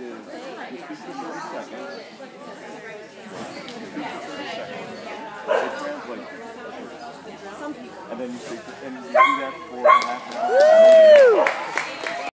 is, you speak 30 seconds. It translates. And then you and you